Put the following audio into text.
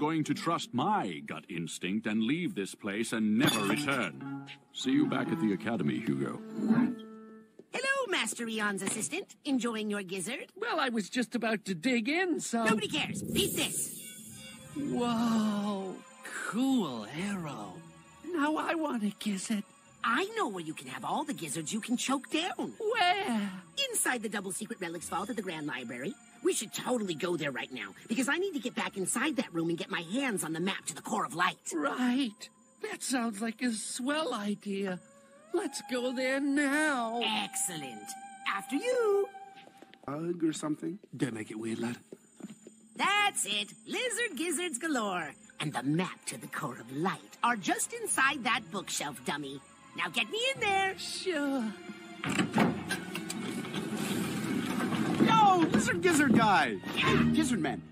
going to trust my gut instinct and leave this place and never return. See you back at the academy, Hugo. Hello, Master Eon's assistant. Enjoying your gizzard? Well, I was just about to dig in, so... Nobody cares. Beat this. Whoa, cool arrow. Now I want to kiss it. I know where you can have all the gizzards you can choke down. Where? Inside the double secret relics vault at the Grand Library. We should totally go there right now, because I need to get back inside that room and get my hands on the map to the core of light. Right. That sounds like a swell idea. Let's go there now. Excellent. After you. Hug or something? Don't make it weird, lad. That's it. Lizard gizzards galore. And the map to the core of light are just inside that bookshelf, dummy. Now get me in there. Sure. Yo, lizard gizzard guy! Gizzard man,